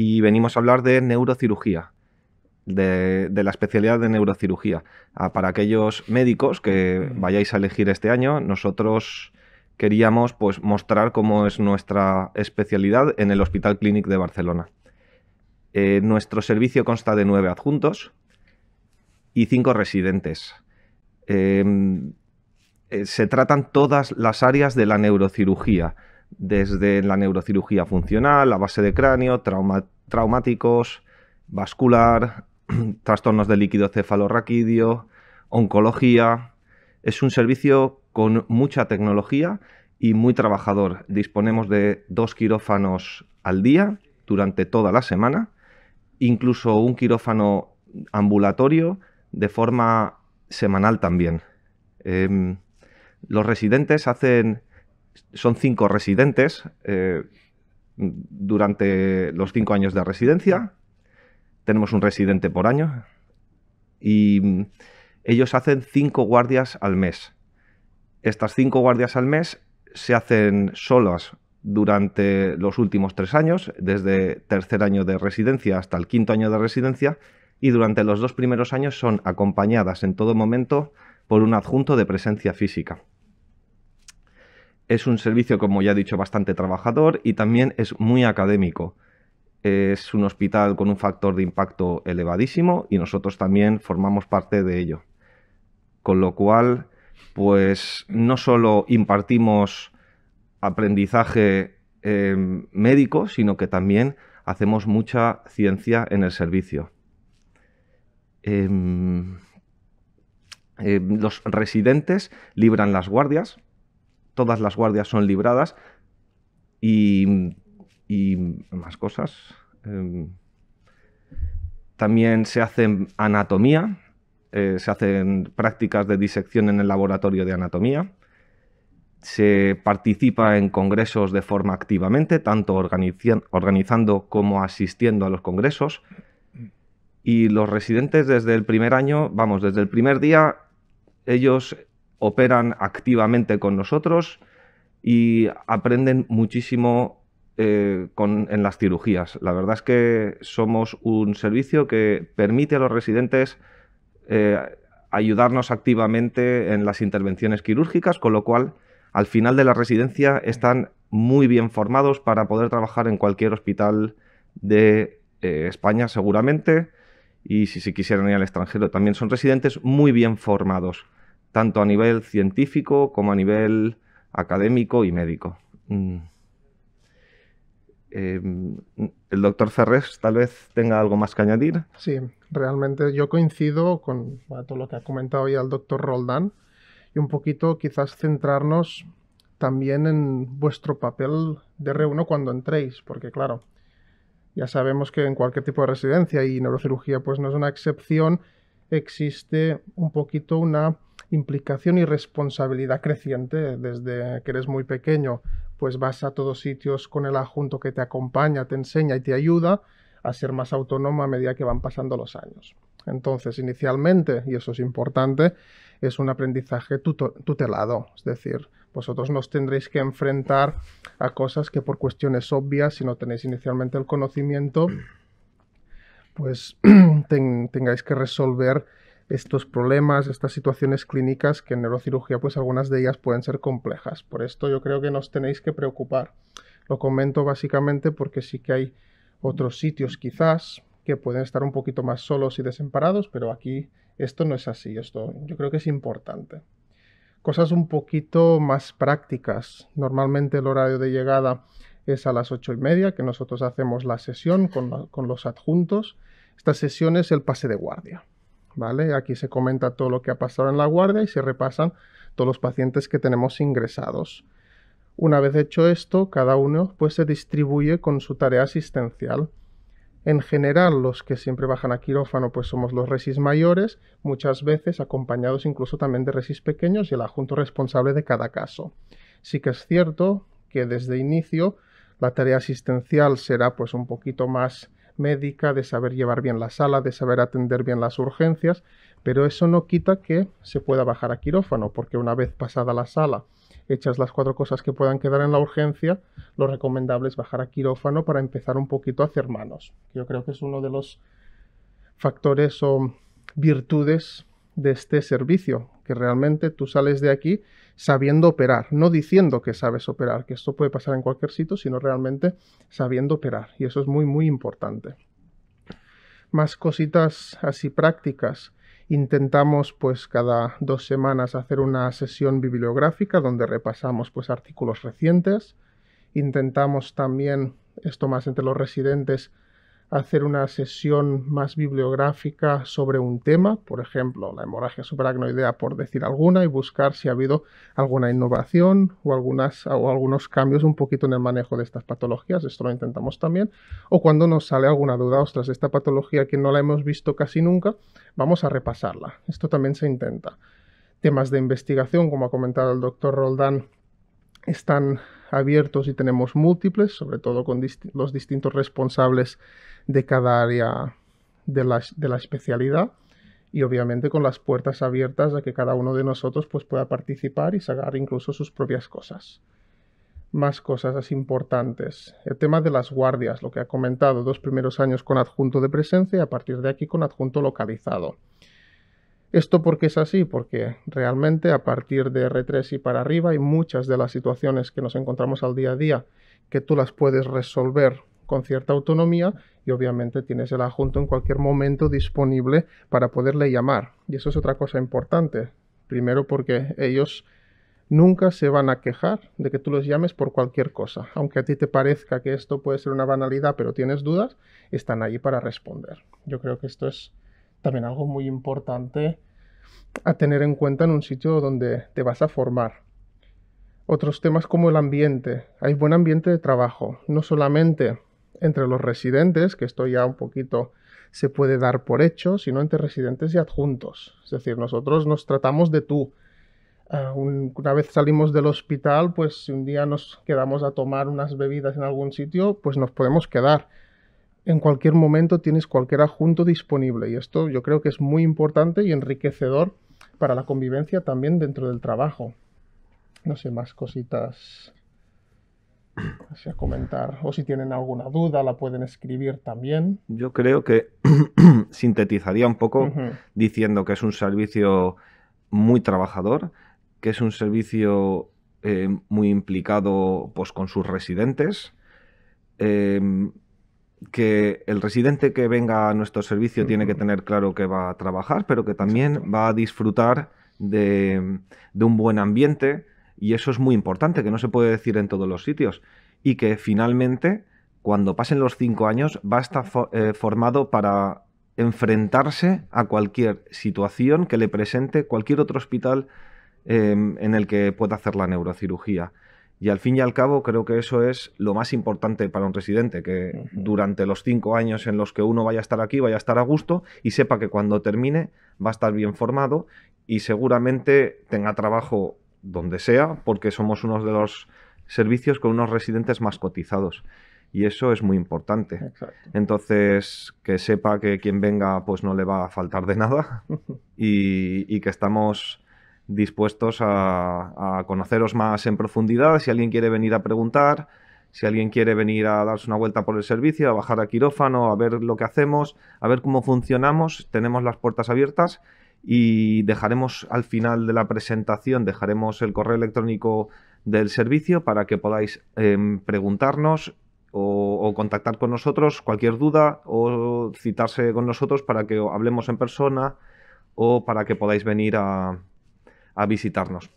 y venimos a hablar de neurocirugía, de, la especialidad de neurocirugía. Ah, para aquellos médicos que vayáis a elegir este año, nosotros queríamos pues, mostrar cómo es nuestra especialidad en el Hospital Clínic de Barcelona. Eh, nuestro servicio consta de nueve adjuntos y cinco residentes. Em, eh, se tratan todas las áreas de la neurocirugía, desde la neurocirugía funcional, la base de cráneo, traumáticos, vascular, trastornos de líquido cefalorraquídeo, oncología. Es un servicio con mucha tecnología y muy trabajador. Disponemos de dos quirófanos al día durante toda la semana, incluso un quirófano ambulatorio de forma semanal también. Em, los residentes hacen, son cinco residentes eh, durante los cinco años de residencia. Tenemos un residente por año y ellos hacen cinco guardias al mes. Estas cinco guardias al mes se hacen solas durante los últimos tres años, desde tercer año de residencia hasta el quinto año de residencia, y durante los dos primeros años son acompañadas en todo momento por un adjunto de presencia física. Es un servicio, como ya he dicho, bastante trabajador y también es muy académico. Es un hospital con un factor de impacto elevadísimo y nosotros también formamos parte de ello. Con lo cual, pues no solo impartimos aprendizaje em, médico, sino que también hacemos mucha ciencia en el servicio. Em, em, los residentes libran las guardias, todas las guardias son libradas y, y más cosas. también se hacen anatomía, eh, se hacen prácticas de disección en el laboratorio de anatomía, se participa en congresos de forma activamente, tanto organizando como asistiendo a los congresos. Y los residentes desde el primer año, vamos, desde el primer día, ellos operan activamente con nosotros y aprenden muchísimo eh, en las cirugías. La verdad es que somos un servicio que permite a los residentes eh, ayudarnos activamente en las intervenciones quirúrgicas, con lo cual al final de la residencia están muy bien formados para poder trabajar en cualquier hospital de eh, España seguramente y si se quisieran ir al extranjero también son residentes muy bien formados, tanto a nivel científico como a nivel académico y médico. Mm. Em, el doctor Ferres tal vez tenga algo más que añadir. Sí, realmente yo coincido con todo lo que ha comentado ya el doctor Roldán y un poquito quizás centrarnos también en vuestro papel de R1 cuando entréis, porque claro, ya sabemos que en cualquier tipo de residencia y neurocirugía pues no es una excepción, existe un poquito una implicación y responsabilidad creciente desde que eres muy pequeño pues vas a todos sitios con el adjunto que te acompaña, te enseña y te ayuda a ser más autónomo a medida que van pasando los años. Entonces, inicialmente, y eso es importante, es un aprendizaje tutelado, es decir, vosotros nos tendréis que enfrentar a cosas que por cuestiones obvias, si no tenéis inicialmente el conocimiento, pues tengáis que resolver estos problemas, estas situaciones clínicas que en neurocirugía, pues algunas de ellas pueden ser complejas. Por esto yo creo que nos tenéis que preocupar. Lo comento básicamente porque sí que hay otros sitios quizás que pueden estar un poquito más solos y desamparados, pero aquí esto no es así. Esto yo creo que es importante. Cosas un poquito más prácticas. Normalmente el horario de llegada es a las ocho y media, que nosotros hacemos la sesión con, con los adjuntos. Esta sesión es el pase de guardia. ¿Vale? Aquí se comenta todo lo que ha pasado en la guardia y se repasan todos los pacientes que tenemos ingresados. Una vez hecho esto, cada uno pues se distribuye con su tarea asistencial. En general, los que siempre bajan a quirófano pues somos los resis mayores, muchas veces acompañados incluso también de resis pequeños y el adjunto responsable de cada caso. Sí que es cierto que desde inicio la tarea asistencial será pues un poquito más médica, de saber llevar bien la sala, de saber atender bien las urgencias, pero eso no quita que se pueda bajar a quirófano, porque una vez pasada la sala hechas las cuatro cosas que puedan quedar en la urgencia, lo recomendable es bajar a quirófano para empezar un poquito a hacer manos. Yo creo que es uno de los factores o virtudes de este servicio, que realmente tú sales de aquí sabiendo operar, no diciendo que sabes operar, que esto puede pasar en cualquier sitio, sino realmente sabiendo operar. Y eso es muy, muy importante. Más cositas así prácticas. Intentamos pues cada dos semanas hacer una sesión bibliográfica donde repasamos pues artículos recientes. Intentamos también, esto más entre los residentes, hacer una sesión más bibliográfica sobre un tema, por ejemplo, la hemorragia subaracnoidea, por decir alguna, y buscar si ha habido alguna innovación o, o algunos cambios un poquito en el manejo de estas patologías. Esto lo intentamos también. O cuando nos sale alguna duda, ostras, esta patología que no la hemos visto casi nunca, vamos a repasarla. Esto también se intenta. Temas de investigación, como ha comentado el doctor Roldán, están abiertos y tenemos múltiples, sobre todo con los distintos responsables de cada área de la, especialidad y obviamente con las puertas abiertas a que cada uno de nosotros pues, pueda participar y sacar incluso sus propias cosas. Más cosas importantes. El tema de las guardias, lo que ha comentado, dos primeros años con adjunto de presencia y a partir de aquí con adjunto localizado. ¿Esto por qué es así? Porque realmente a partir de R3 y para arriba hay muchas de las situaciones que nos encontramos al día a día que tú las puedes resolver con cierta autonomía y obviamente tienes el adjunto en cualquier momento disponible para poderle llamar. Y eso es otra cosa importante. Primero porque ellos nunca se van a quejar de que tú los llames por cualquier cosa. Aunque a ti te parezca que esto puede ser una banalidad pero tienes dudas, están allí para responder. Yo creo que esto es también algo muy importante a tener en cuenta en un sitio donde te vas a formar. Otros temas como el ambiente. Hay buen ambiente de trabajo, no solamente entre los residentes, que esto ya un poquito se puede dar por hecho, sino entre residentes y adjuntos. Es decir, nosotros nos tratamos de tú. Ah, una vez salimos del hospital, pues si un día nos quedamos a tomar unas bebidas en algún sitio, pues nos podemos quedar en cualquier momento tienes cualquier adjunto disponible y esto yo creo que es muy importante y enriquecedor para la convivencia también dentro del trabajo. No sé, más cositas a comentar. O si tienen alguna duda, la pueden escribir también. Yo creo que sintetizaría un poco diciendo que es un servicio muy trabajador, que es un servicio eh, muy implicado pues, con sus residentes. Eh, que el residente que venga a nuestro servicio tiene que tener claro que va a trabajar, pero que también va a disfrutar de, un buen ambiente y eso es muy importante, que no se puede decir en todos los sitios y que finalmente cuando pasen los cinco años va a estar eh, formado para enfrentarse a cualquier situación que le presente cualquier otro hospital em, en el que pueda hacer la neurocirugía. Y al fin y al cabo creo que eso es lo más importante para un residente, que durante los cinco años en los que uno vaya a estar aquí vaya a estar a gusto y sepa que cuando termine va a estar bien formado y seguramente tenga trabajo donde sea, porque somos uno de los servicios con unos residentes más cotizados. Y eso es muy importante. Entonces, que sepa que quien venga pues no le va a faltar de nada y, y que estamos dispuestos a, conoceros más en profundidad. Si alguien quiere venir a preguntar, si alguien quiere venir a darse una vuelta por el servicio, a bajar a quirófano, a ver lo que hacemos, a ver cómo funcionamos, tenemos las puertas abiertas y dejaremos al final de la presentación, dejaremos el correo electrónico del servicio para que podáis em, preguntarnos o, o, contactar con nosotros cualquier duda o citarse con nosotros para que hablemos en persona o para que podáis venir a, a visitarnos.